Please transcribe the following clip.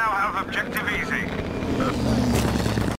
now have objective easy.